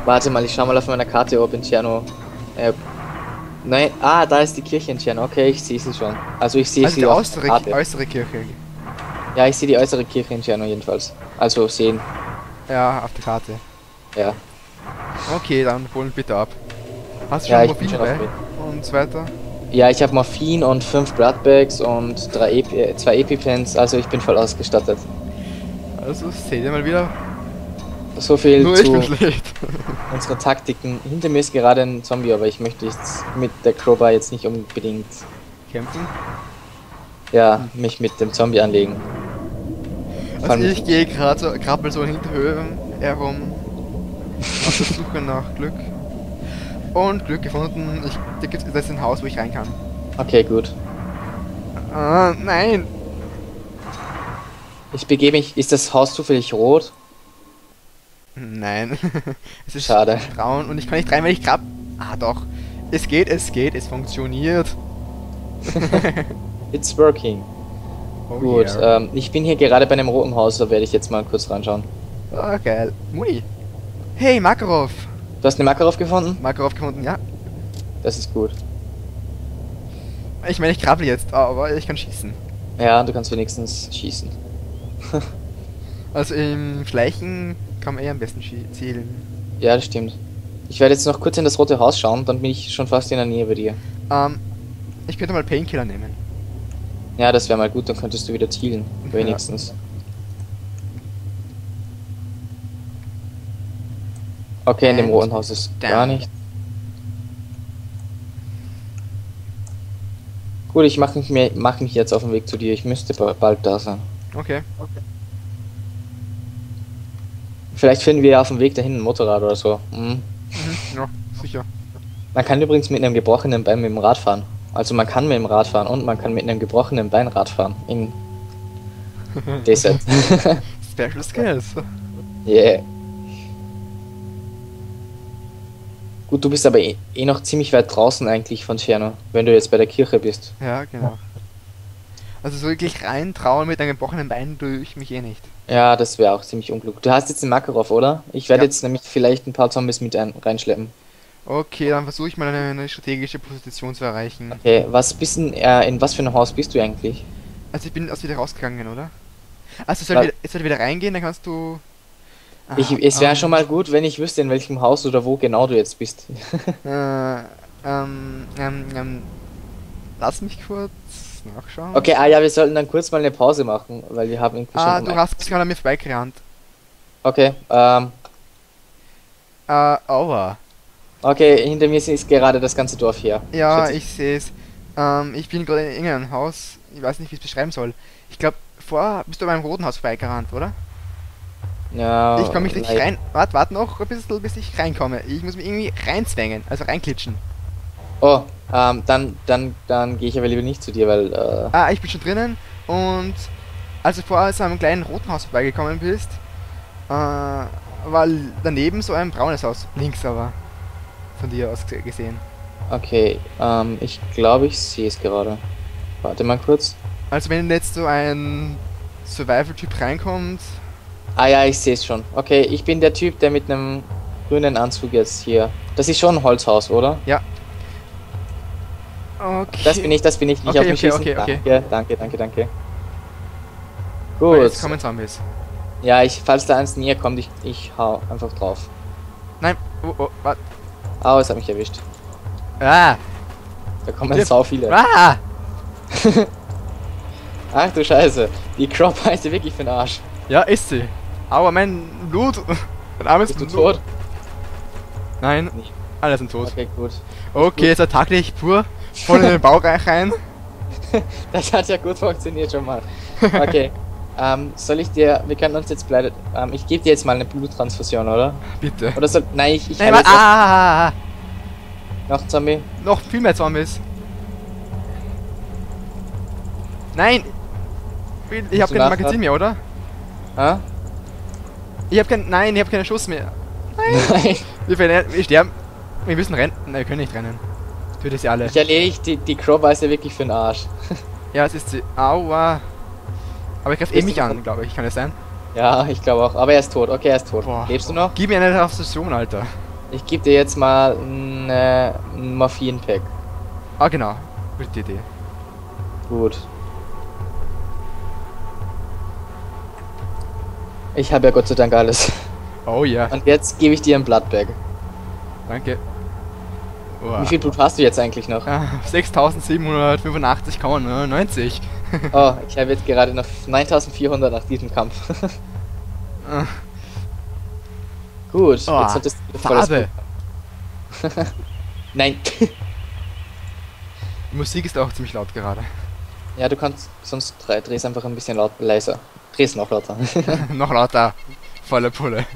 Warte mal, ich schau mal auf meiner Karte, ob in Tscherno. Äh, nein, ah, da ist die Kirche in Tscherno. Okay, ich sehe sie schon. Also ich sehe Also sie die äußere, Karte. äußere Kirche. Ja, ich sehe die äußere Kirche in Tscherno jedenfalls. Also sehen, Ja, auf der Karte. ja. Okay, dann holen bitte ab. Hast du Ja, schon auf dabei? Und so weiter? Ja, ich habe Morphin und fünf Bloodbags und drei Epi äh, zwei Epipens, also ich bin voll ausgestattet. Also seht ihr mal wieder. So viel Nur zu unseren Taktiken. Hinter mir ist gerade ein Zombie, aber ich möchte jetzt mit der Crowbar jetzt nicht unbedingt Kämpfen. ja, mich mit dem Zombie anlegen. Also ich gehe gerade so, krabbel so in Hinterhöhen herum. Auf der Suche nach Glück. Und Glück gefunden. Ich, da gibt es ein Haus, wo ich rein kann. Okay, gut. Ah, nein! Ich begebe mich. Ist das Haus zufällig rot? Nein. es ist Schade. braun und ich kann nicht rein, weil ich grab. Ah doch. Es geht, es geht, es funktioniert. It's working. Oh Gut, yeah. ähm, ich bin hier gerade bei einem roten Haus, da werde ich jetzt mal kurz reinschauen. Ah, geil. Muni. Hey, Makarov. Du hast eine Makarov gefunden? Makarov gefunden, ja. Das ist gut. Ich meine, ich krabbel jetzt, aber ich kann schießen. Ja, du kannst wenigstens schießen. Also im Schleichen kann man eher am besten zielen. Ja, das stimmt. Ich werde jetzt noch kurz in das rote Haus schauen, dann bin ich schon fast in der Nähe bei dir. Ähm, ich könnte mal Painkiller nehmen. Ja, das wäre mal gut, dann könntest du wieder zielen. Ja. Wenigstens. Okay, in dem roten Haus ist gar down. nicht. Gut, ich mache mich, mach mich jetzt auf den Weg zu dir. Ich müsste ba- bald da sein. Okay. Vielleicht finden wir ja auf dem Weg dahin ein Motorrad oder so. Mhm. Mhm. Ja, sicher. Man kann übrigens mit einem gebrochenen Bein mit dem Rad fahren. Also man kann mit dem Rad fahren und man kann mit einem gebrochenen Bein Rad fahren. In Desert. Special Skills. yeah. Gut, du bist aber eh, eh noch ziemlich weit draußen eigentlich von Tscherno, wenn du jetzt bei der Kirche bist. Ja, genau. Also so wirklich rein trauen mit einem gebrochenen Bein tue ich mich eh nicht. Ja, das wäre auch ziemlich unklug. Du hast jetzt den Makarov, oder? Ich werde Ja. jetzt nämlich vielleicht ein paar Zombies mit ein reinschleppen. Okay, dann versuche ich mal eine, eine strategische Position zu erreichen. Okay, was bist denn, äh, in was für einem Haus bist du eigentlich? Also ich bin aus wieder rausgegangen, oder? Also soll wieder, jetzt soll ich wieder reingehen, dann kannst du... Ah, Ich, es wäre ähm, schon mal gut, wenn ich wüsste, in welchem Haus oder wo genau du jetzt bist. Äh, ähm, ähm, ähm, lass mich kurz nachschauen. Okay, ah ja, wir sollten dann kurz mal eine Pause machen, weil wir haben irgendwie Ah, du hast gerade an mir vorbeigerannt. Okay, ähm, Äh, aua. okay, hinter mir ist gerade das ganze Dorf hier. Ja, schätze ich sehe es. Ähm, ich bin gerade in irgendeinem Haus. Ich weiß nicht, wie ich es beschreiben soll. Ich glaube, vorher bist du meinem roten Haus vorbeigerannt, oder? Ja, ich komme nicht richtig nein. rein. Warte, warte noch ein bisschen, bis ich reinkomme. Ich muss mich irgendwie reinzwängen, also reinklitschen. Oh, ähm, dann, dann, dann gehe ich aber lieber nicht zu dir, weil, äh, Ah, ich bin schon drinnen und als du vorher zu einem kleinen roten Haus vorbeigekommen bist, äh, war daneben so ein braunes Haus. Links aber. Von dir aus gese- gesehen. okay, ähm, ich glaube, ich sehe es gerade. Warte mal kurz. Also wenn jetzt so ein Survival-Typ reinkommt, Ah ja, ich sehe es schon. Okay, ich bin der Typ, der mit einem grünen Anzug jetzt hier. Das ist schon ein Holzhaus, oder? Okay. Das bin ich, das bin ich. Nicht Okay, auf mich okay, schießen. okay, okay. Danke, danke, danke, danke. Oh, Gut. Jetzt kommen Zombies. Ja, ich, falls da eins näher kommt, ich, ich hau einfach drauf. Nein, oh, oh, warte. Au, es hat mich erwischt. Ah! Da kommen Ja. sau viele. Ah! Ach du Scheiße. Die Crop heißt ja wirklich für den Arsch. Ja, ist sie. Aber mein Blut. Mein armes Bist du Blut. tot? Nein, Nicht. alle sind tot. Okay, gut. Okay, jetzt attacke ich pur. Voll in den Bauch rein. Das hat ja gut funktioniert schon mal. Okay. ähm, soll ich dir, wir können uns jetzt bleiben, ähm, ich gebe dir jetzt mal eine Bluttransfusion, oder? Bitte. Oder soll, nein, ich, ich Nein, habe warte. jetzt Ah! noch Zombie. Noch viel mehr Zombies. Nein! Ich Bist hab du kein? Magazin mehr, oder? Hä? Ich hab kein. Nein, ich hab keinen Schuss mehr. Nein. Wir, verlieren- wir sterben. Wir müssen rennen. Nein, wir können nicht rennen. Töte sie alle. Ich erledige die, die Crow ist ja wirklich für den Arsch. Ja, es ist sie. Aua. Aber ich greife eh mich an, glaube ich. Kann das sein? Ja, ich glaube auch. Aber er ist tot. Okay, er ist tot. Boah. Lebst du noch? Gib mir eine Transfusion, Alter. Ich gebe dir jetzt mal ein, äh, Morphin-Pack. Ah, genau. Gute Idee. Gut. Ich habe ja Gott sei Dank alles. Oh ja. Und jetzt gebe ich dir ein Bloodbag. Danke. Uah. Wie viel Blut hast du jetzt eigentlich noch? Ah, 6785,99. Oh, ich habe jetzt gerade noch 9400 nach diesem Kampf. Ah, Gut, Oh, jetzt solltest du Farbe. Nein. Die Musik ist auch ziemlich laut gerade. ja, du kannst sonst dreh, dreh's einfach ein bisschen laut leiser. Dreh's noch lauter. Noch lauter. Volle Pulle.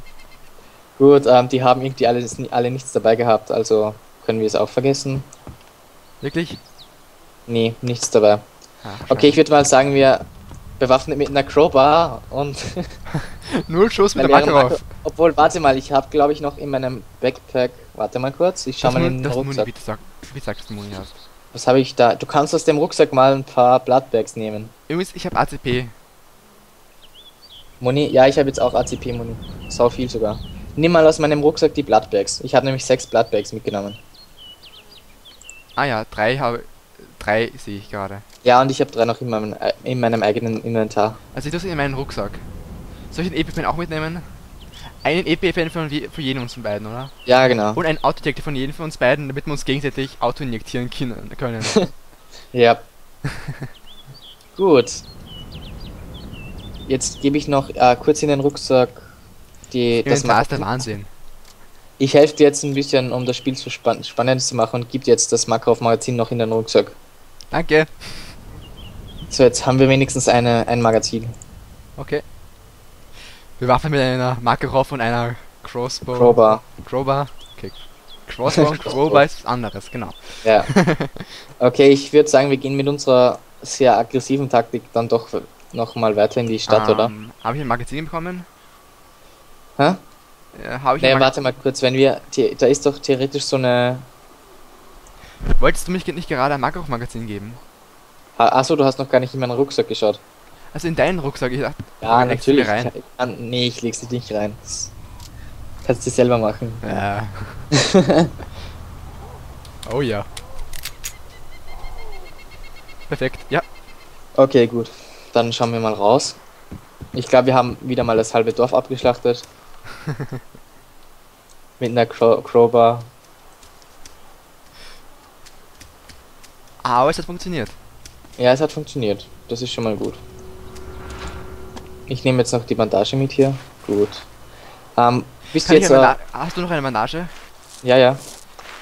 Gut, ähm, die haben irgendwie alle, alle nichts dabei gehabt, also können wir es auch vergessen. Wirklich? Nee, nichts dabei. Ah, Okay, ich würde mal sagen, wir bewaffnet mit einer Crowbar und. Null Schuss mit der Makarov. Mako- Obwohl, warte mal, ich habe glaube ich noch in meinem Backpack. Warte mal kurz, ich schau Das mal Muni- in den das Muni, Rucksack. bitte sag, bitte sag, dass du Muni hast. Was habe ich da? Du kannst aus dem Rucksack mal ein paar Bloodbags nehmen. Übrigens, ich habe ACP. Muni? Ja, ich habe jetzt auch ACP-Muni. Sau viel sogar. Nimm mal aus meinem Rucksack die Bloodbags. Ich habe nämlich sechs Bloodbags mitgenommen. Ah ja, drei habe. Drei sehe ich gerade. Ja, und ich habe drei noch in meinem, in meinem eigenen Inventar. Also ich tue sie in meinen Rucksack. Soll ich den EpiPen auch mitnehmen? einen EPFN von, von jedem uns beiden, oder? Ja, genau. Und ein Autodetektor von jedem von uns beiden, damit wir uns gegenseitig Auto injektieren können. Ja. Gut. Jetzt gebe ich noch äh, kurz in den Rucksack die, das Inventar ist der Wahnsinn. Ich helfe dir jetzt ein bisschen, um das Spiel zu spann spannend zu machen und gebe dir jetzt das Makarov-Magazin noch in den Rucksack. Danke. So, jetzt haben wir wenigstens eine, ein Magazin. Okay. Wir waffen mit einer Makarov und einer Crossbow. Crowbar. Crowbar. Okay. Crossbow und Crowbar ist was anderes, genau. Ja. Okay, ich würde sagen, wir gehen mit unserer sehr aggressiven Taktik dann doch nochmal weiter in die Stadt, oder? Ähm, Habe ich ein Magazin bekommen? Hä? Äh, Habe ich Nee, Mag warte mal kurz, wenn wir. Da ist doch theoretisch so eine. Wolltest du mich nicht gerade ein Makarov-Magazin geben? Ah, Achso, du hast noch gar nicht in meinen Rucksack geschaut. Also in deinen Rucksack, ich dachte, Ja, natürlich. rein. Ich kann- nee, ich leg's dir nicht rein. Das kannst du selber machen. Ja. oh ja. Perfekt, ja. Okay, gut. Dann schauen wir mal raus. Ich glaube, wir haben wieder mal das halbe Dorf abgeschlachtet. Mit einer Crow Crowbar. Aber es hat funktioniert. Ja, es hat funktioniert. Das ist schon mal gut. Ich nehme jetzt noch die Bandage mit hier. Gut. Ähm, bist du Kann jetzt. Äh, hast du noch eine Bandage? ja, ja.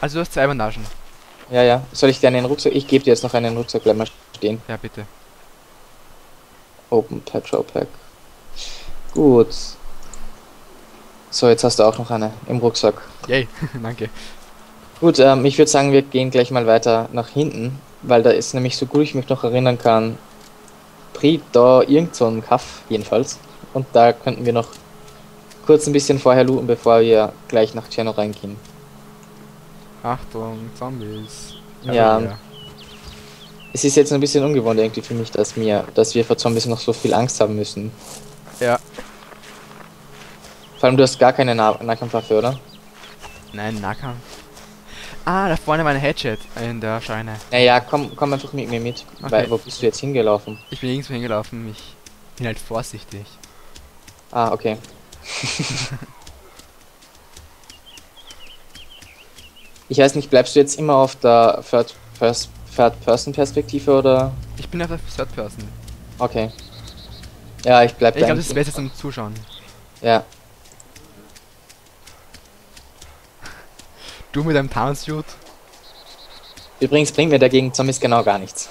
Also du hast zwei Bandagen. Ja, ja. Soll ich dir einen Rucksack? Ich gebe dir jetzt noch einen Rucksack, bleib mal stehen. Ja, bitte. Open Petrol Pack. Gut. So, jetzt hast du auch noch eine im Rucksack. Yay, danke. Gut, ähm, ich würde sagen, wir gehen gleich mal weiter nach hinten, weil da ist nämlich so gut ich mich noch erinnern kann, Pri da irgend so ein Kaff jedenfalls. Und da könnten wir noch kurz ein bisschen vorher looten, bevor wir gleich nach Tscherno reingehen. Achtung, Zombies. Ja. Es ist jetzt ein bisschen ungewohnt irgendwie für mich, dass mir, dass wir vor Zombies noch so viel Angst haben müssen. Ja. Vor allem du hast gar keine nah Nahkampfwaffe, oder? Nein, Nahkampf. Ah, da vorne war eine Headshot in der Scheune. Naja, komm, komm einfach mit mir mit. Okay. Weil, wo bist du jetzt hingelaufen? Ich bin irgendwo hingelaufen, ich bin halt vorsichtig. Ah, okay. ich weiß nicht, bleibst du jetzt immer auf der Third, First, Third Person Perspektive oder? Ich bin auf der Third Person. Okay. Ja, ich bleib Ich da glaube, das ist besser zum Zuschauen. Ja. Du mit deinem Tarnsuit. Übrigens bringt mir dagegen Zombies genau gar nichts.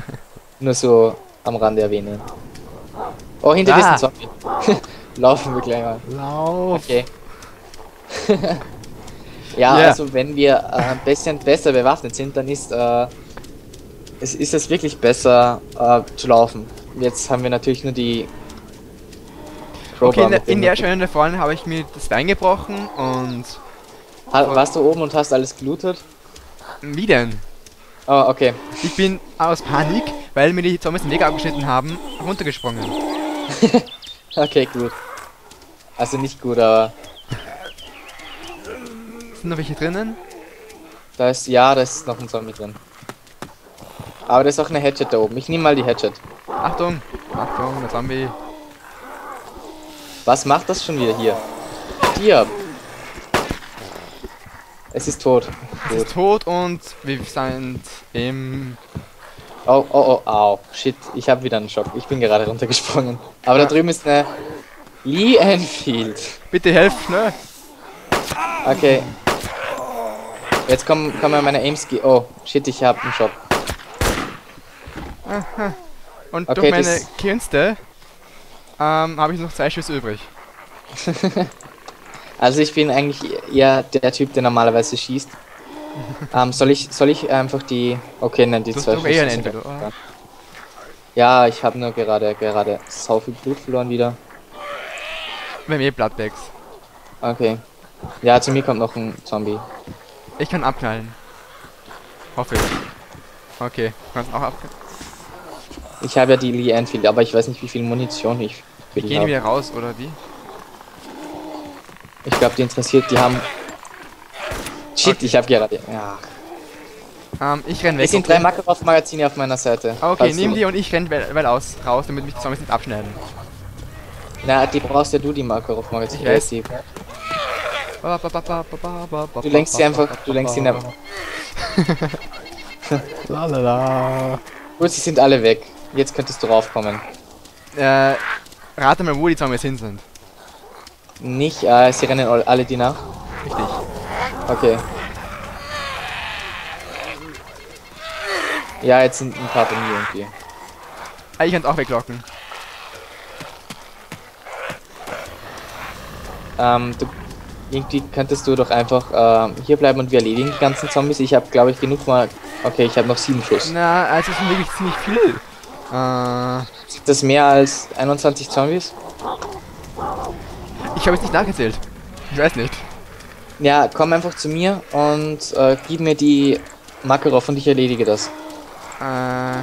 Nur so am Rande erwähnen. Oh, hinter Ah. ein Zombie. Laufen wir gleich mal. Lauf. Okay. ja, Ja. also wenn wir äh, ein bisschen besser bewaffnet sind, dann ist, äh, es ist es wirklich besser äh, zu laufen. Jetzt haben wir natürlich nur die Okay, in, in der Scheune da vorne habe ich mir das Bein gebrochen und... Ha, warst du oben und hast alles gelootet? Wie denn? Oh, okay. Ich bin aus Panik, weil mir die Zombies den Weg abgeschnitten haben, runtergesprungen. Okay, gut. Also nicht gut, aber Sind noch welche drinnen? da ist, ja, da ist noch ein Zombie drin. Aber da ist auch eine Hatchet da oben. Ich nehme mal die Hatchet. Achtung! Achtung, der Zombie. Was macht das schon wieder hier? Stirb! Es ist tot. Es ist tot und wir sind im... Oh, oh, oh, au. Shit, ich habe wieder einen Schock. Ich bin gerade runtergesprungen. Aber da drüben ist eine Lee Enfield. Bitte helf schnell! Okay. Jetzt kommen, kommen meine Aims. Oh, shit, ich habe einen Schock. Und Okay, durch meine Künste ähm, habe ich noch zwei Schüsse übrig. Also ich bin eigentlich eher der Typ, der normalerweise schießt. ähm, soll ich, soll ich einfach die. Okay, nein, die Du zwei doch eh ein sind Entweder, oder? Ja, ich habe nur gerade, gerade so viel Blut verloren wieder. Wir haben eh Bloodbags. Okay. Ja, zu mir kommt noch ein Zombie. Ich kann abknallen. Hoffe ich. Okay, du kannst auch abknallen. Ich habe ja die Lee Enfield, aber ich weiß nicht, wie viel Munition ich Wir gehen habe. wieder raus, oder wie? Ich glaube, die interessiert, die haben. Shit, Okay. ich habe gerade. Ja. Ähm, ich renn weg. Es sind drei Makarov-Magazine auf meiner Seite. Okay, nimm die und ich renn weil, weil aus, raus, damit mich die Zombies nicht abschneiden. Na, die brauchst ja du, die Makarov Magazin. Ich weiß. Die, Du lenkst sie einfach, du lenkst sie einfach. Lalala. Gut, sie sind alle weg. Jetzt könntest du raufkommen. Äh, rate mal, wo die Zombies hin sind. Nicht, äh, sie rennen all- alle die nach. Richtig. Okay. Ja, jetzt sind ein paar bei mir irgendwie. Ah, ich kann es auch weglocken. Ähm, du, irgendwie könntest du doch einfach ähm, hier bleiben und wir erledigen die ganzen Zombies. Ich habe, glaube ich, genug mal. Okay, ich habe noch sieben Schuss. Na, also sind wirklich ziemlich viel. Äh, Sind das mehr als 21 Zombies? Ich habe jetzt nicht nachgezählt. Ich weiß nicht. Ja, komm einfach zu mir und äh, gib mir die Makarov und ich erledige das. Äh,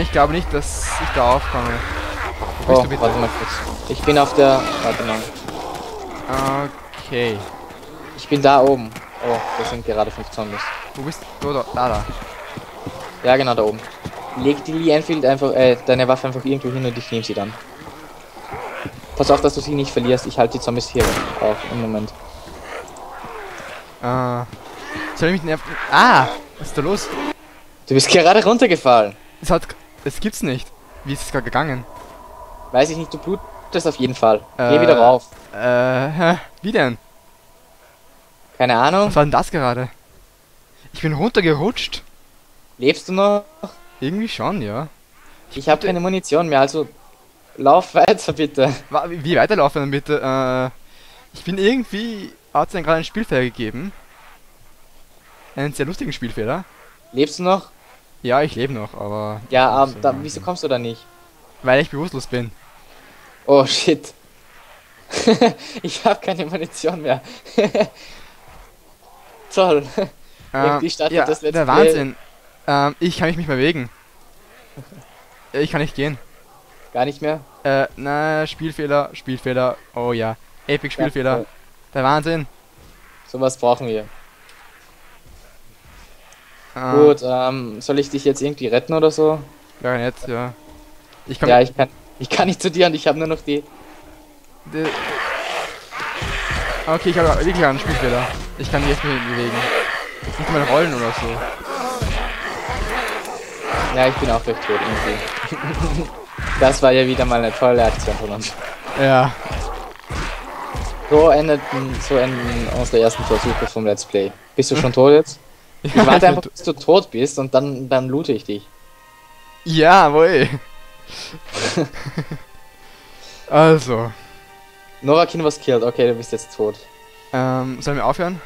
ich glaube nicht, dass ich da aufkomme. Wo Oh, warte mal kurz. Ich bin auf der. Warte mal. Okay. Ich bin da oben. Oh, da sind gerade fünf Zombies. Wo bist du? Da, da, da. Ja, genau da oben. Leg die Lee Enfield einfach, äh, deine Waffe einfach irgendwo hin und ich nehme sie dann. Pass auf, dass du sie nicht verlierst. Ich halte die Zombies hier auf im Moment. Äh, soll ich mich nerven? Ah! Was ist da los? Du bist gerade runtergefallen. Das hat. Das gibt's nicht. Wie ist es gerade gegangen? Weiß ich nicht, du blutest auf jeden Fall. Geh Äh. wieder rauf. Äh? Wie denn? Keine Ahnung. Was war denn das gerade? Ich bin runtergerutscht. Lebst du noch? Irgendwie schon, ja. Ich habe keine Munition mehr, also lauf weiter bitte. Wie weiterlaufen dann bitte? Äh, ich bin irgendwie. Hat es dann gerade einen Spielfehler gegeben. Einen sehr lustigen Spielfehler. Lebst du noch? Ja, ich lebe noch, aber. Ja, ähm, da, wieso kommst du da nicht? Weil ich bewusstlos bin. Oh shit. ich habe keine Munition mehr. Toll. Irgendwie startet ja, das Let's der. Wahnsinn. Ähm, ich kann mich nicht mehr bewegen. Ich kann nicht gehen. Gar nicht mehr. Äh, na, Spielfehler, Spielfehler. Oh ja. Epic Spielfehler. Ja, Der Wahnsinn. sowas brauchen wir. Äh, Gut, ähm, soll ich dich jetzt irgendwie retten oder so? Ja, jetzt, ja. Ich kann. Ja, ich kann. Ich kann nicht zu dir und ich habe nur noch die. De- Okay, ich habe wirklich einen Spielfehler. Ich kann mich jetzt nicht bewegen. Nicht mal rollen oder so. Ja, ich bin auch gleich tot irgendwie. das war ja wieder mal eine tolle Aktion von uns. Ja. So endeten, so enden unsere ersten Versuche vom Let's Play. Bist du schon tot jetzt? Ich warte einfach, bis du tot bist und dann, dann loote ich dich. Ja, wohl. also, Novakin was killed. Okay, du bist jetzt tot. ähm, sollen wir aufhören?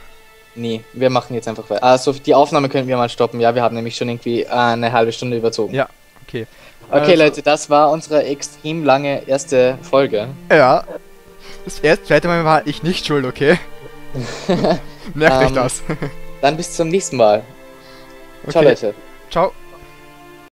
Nee, wir machen jetzt einfach weiter. Also die Aufnahme können wir mal stoppen. Ja, wir haben nämlich schon irgendwie eine halbe Stunde überzogen. Ja, okay. Okay, Also- Leute, das war unsere extrem lange erste Folge. Ja. Das erste, zweite Mal war ich nicht schuld, okay? Merkt euch Ähm, das. Dann bis zum nächsten Mal. Ciao, Okay. Leute. Ciao.